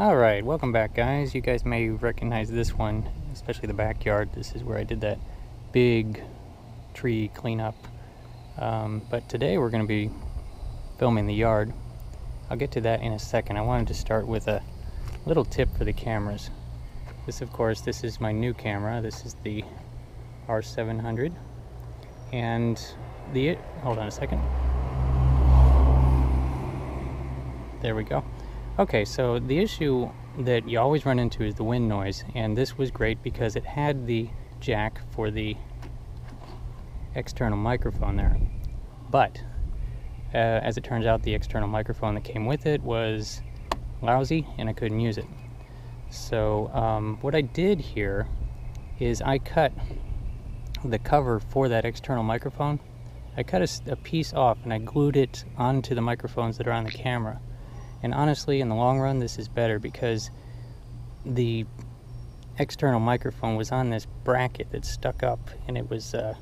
Alright, welcome back guys. You guys may recognize this one, especially the backyard. This is where I did that big tree cleanup. Um, but today we're going to be filming the yard. I'll get to that in a second. I wanted to start with a little tip for the cameras. This of course, this is my new camera. This is the R700. And the, hold on a second. There we go. Okay, so the issue that you always run into is the wind noise, and this was great because it had the jack for the external microphone there. But, uh, as it turns out, the external microphone that came with it was lousy, and I couldn't use it. So, um, what I did here is I cut the cover for that external microphone. I cut a, a piece off and I glued it onto the microphones that are on the camera and honestly, in the long run, this is better because the external microphone was on this bracket that stuck up and it was a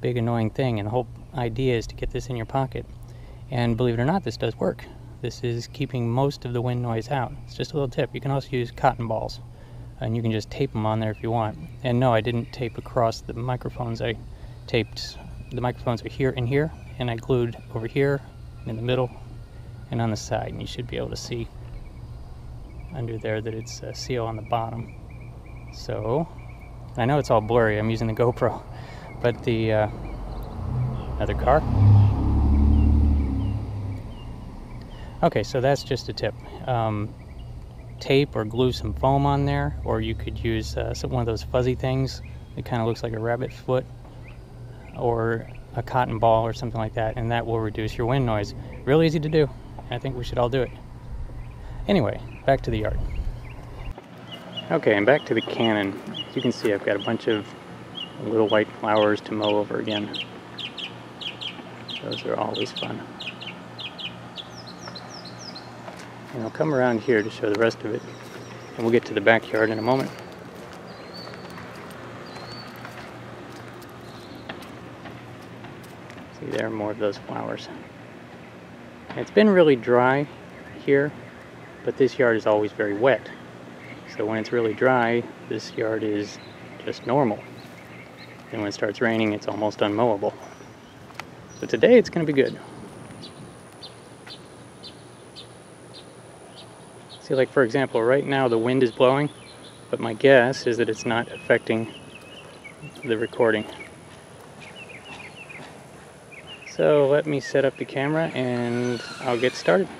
big annoying thing. And the whole idea is to get this in your pocket. And believe it or not, this does work. This is keeping most of the wind noise out. It's just a little tip. You can also use cotton balls and you can just tape them on there if you want. And no, I didn't tape across the microphones. I taped the microphones are here and here and I glued over here in the middle and on the side and you should be able to see under there that it's a seal on the bottom. So I know it's all blurry. I'm using the GoPro. But the uh, another car? Okay so that's just a tip. Um, tape or glue some foam on there or you could use uh, some, one of those fuzzy things. It kind of looks like a rabbit foot or a cotton ball or something like that and that will reduce your wind noise. Real easy to do I think we should all do it. Anyway, back to the yard. Okay, and back to the Canon. As you can see, I've got a bunch of little white flowers to mow over again. Those are always fun. And I'll come around here to show the rest of it. And we'll get to the backyard in a moment. See, there are more of those flowers. It's been really dry here, but this yard is always very wet. So when it's really dry, this yard is just normal. And when it starts raining, it's almost unmowable. So today it's going to be good. See, like for example, right now the wind is blowing, but my guess is that it's not affecting the recording. So let me set up the camera and I'll get started.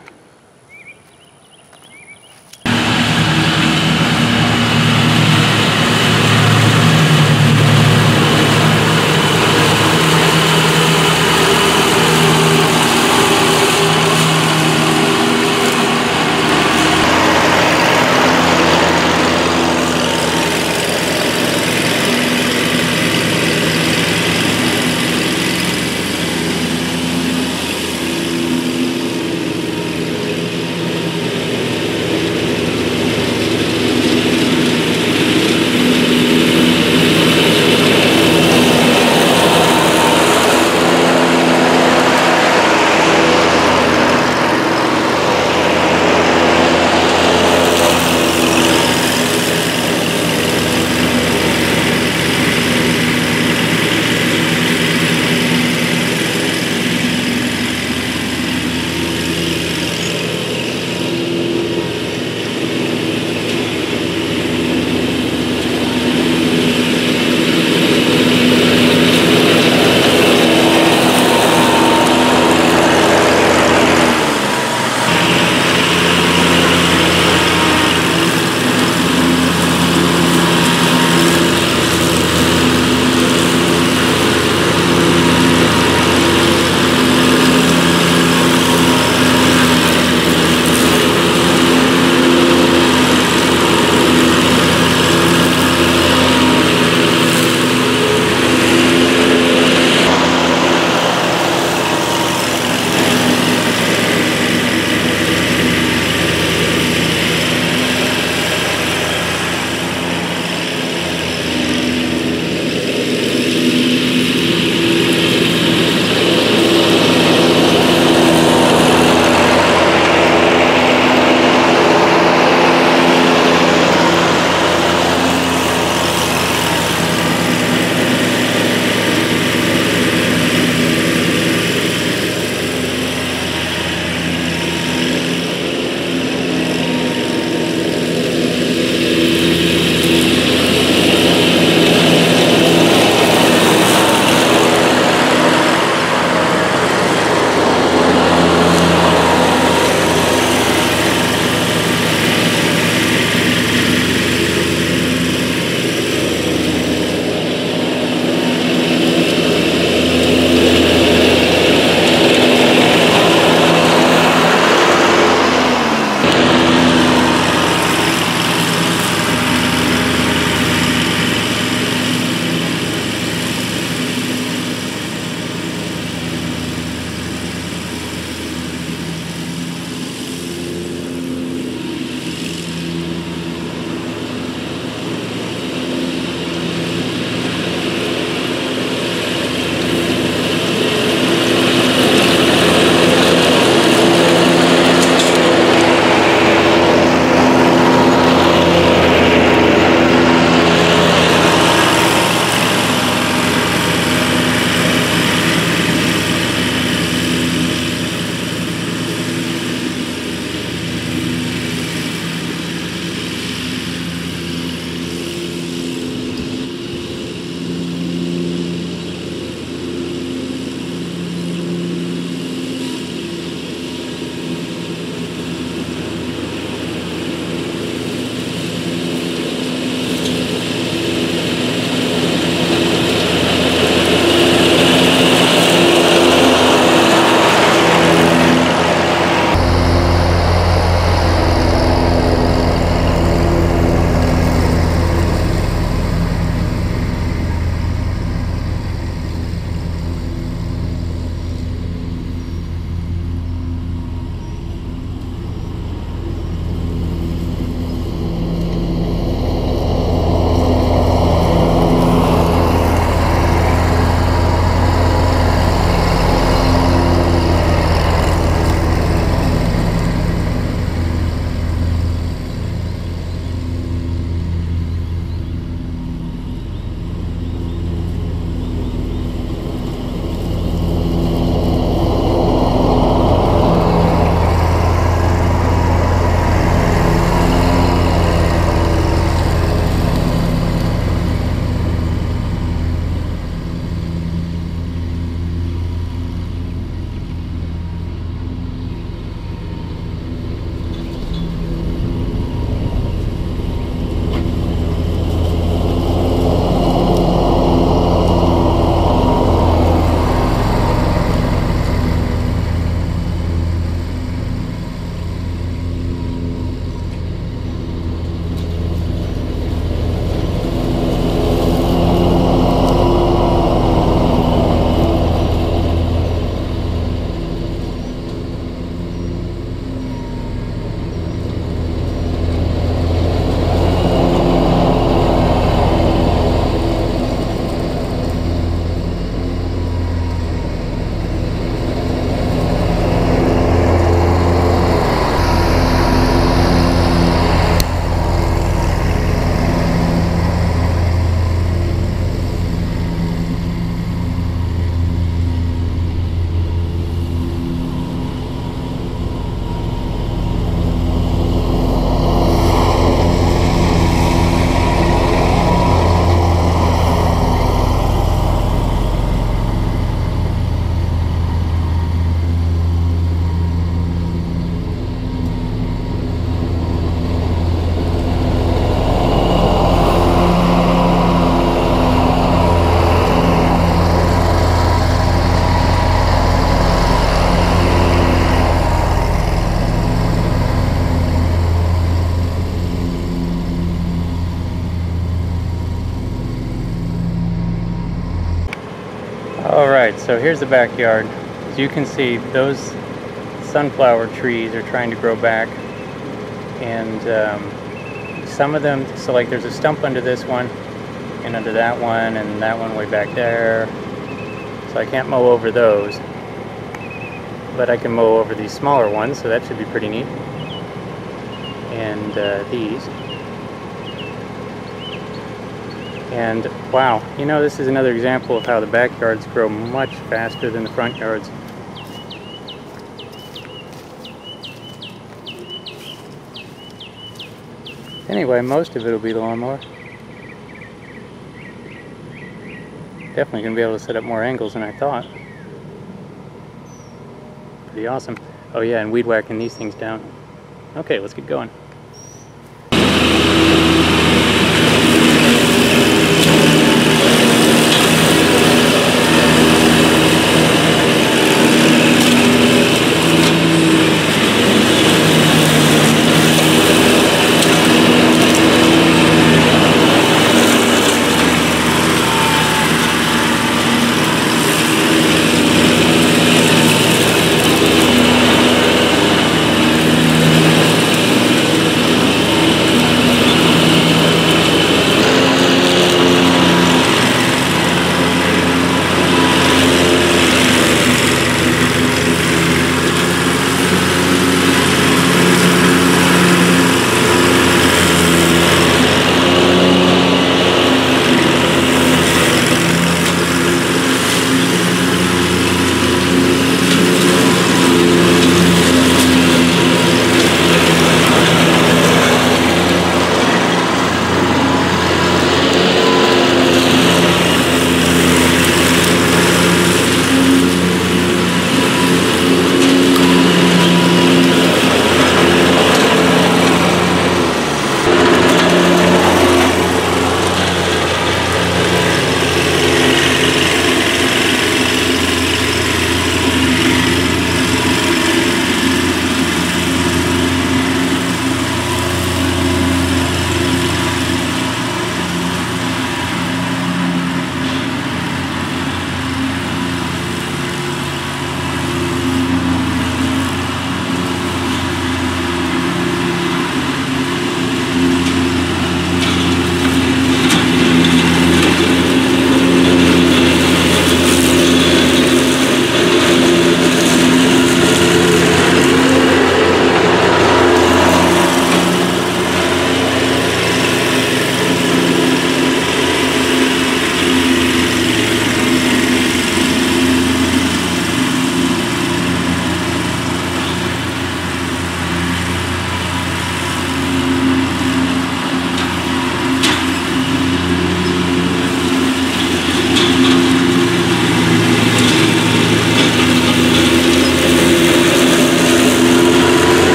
So here's the backyard. As you can see, those sunflower trees are trying to grow back. And um, some of them, so like there's a stump under this one, and under that one, and that one way back there. So I can't mow over those. But I can mow over these smaller ones, so that should be pretty neat. And uh, these. And wow, you know, this is another example of how the backyards grow much faster than the front yards. Anyway, most of it will be the lawnmower. Definitely going to be able to set up more angles than I thought. Pretty awesome. Oh yeah, and weed whacking these things down. Okay, let's get going.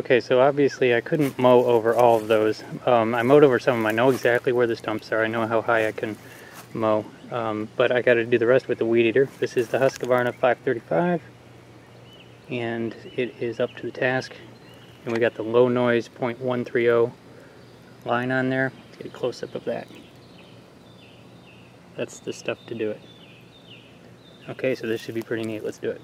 Okay, so obviously I couldn't mow over all of those. Um, I mowed over some of them. I know exactly where the stumps are. I know how high I can mow. Um, but I got to do the rest with the weed eater. This is the Husqvarna 535. And it is up to the task. And we got the low noise .130 line on there. Let's get a close up of that. That's the stuff to do it. Okay, so this should be pretty neat. Let's do it.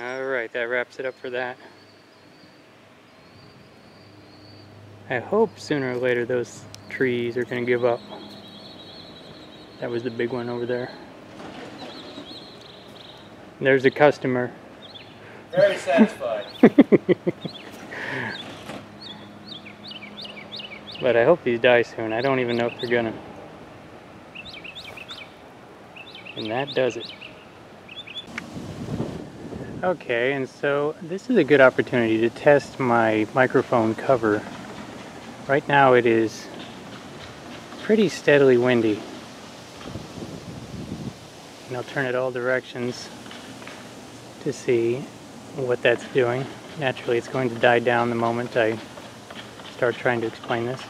Alright, that wraps it up for that. I hope sooner or later those trees are going to give up. That was the big one over there. There's a customer. Very satisfied. but I hope these die soon. I don't even know if they're gonna. And that does it. Okay, and so this is a good opportunity to test my microphone cover. Right now it is pretty steadily windy. And I'll turn it all directions to see what that's doing. Naturally, it's going to die down the moment I start trying to explain this.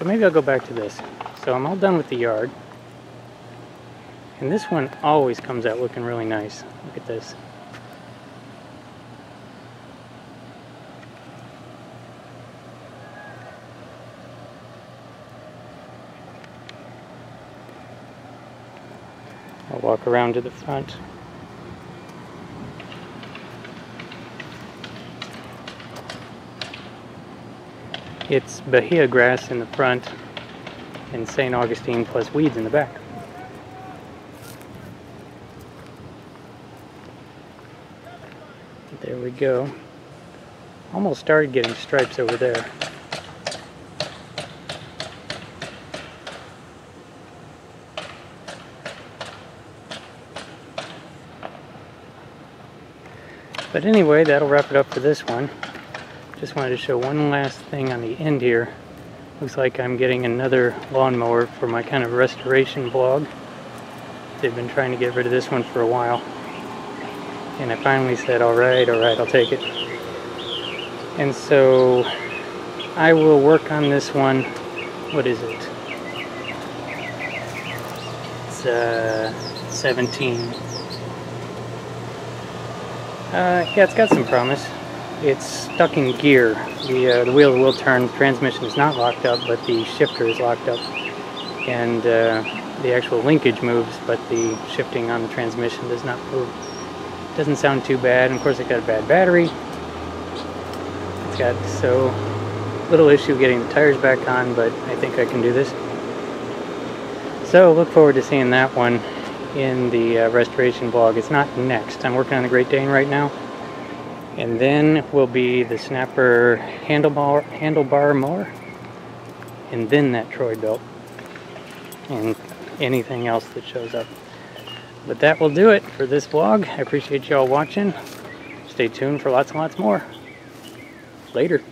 So maybe I'll go back to this. So I'm all done with the yard. And this one always comes out looking really nice. Look at this. Around to the front. It's Bahia grass in the front and St. Augustine plus weeds in the back. There we go. Almost started getting stripes over there. But anyway, that'll wrap it up for this one. Just wanted to show one last thing on the end here. Looks like I'm getting another lawnmower for my kind of restoration blog. They've been trying to get rid of this one for a while. And I finally said, alright, alright, I'll take it. And so I will work on this one. What is it? It's uh, 17. Uh, yeah, it's got some promise. It's stuck in gear. The, uh, the wheel will turn. Transmission is not locked up, but the shifter is locked up. And uh, the actual linkage moves, but the shifting on the transmission does not move. Doesn't sound too bad. And of course, it got a bad battery. It's got so little issue getting the tires back on, but I think I can do this. So look forward to seeing that one in the uh, restoration vlog. It's not next. I'm working on the Great Dane right now. And then will be the Snapper handlebar, handlebar mower. And then that Troy-Bilt. And anything else that shows up. But that will do it for this vlog. I appreciate y'all watching. Stay tuned for lots and lots more. Later.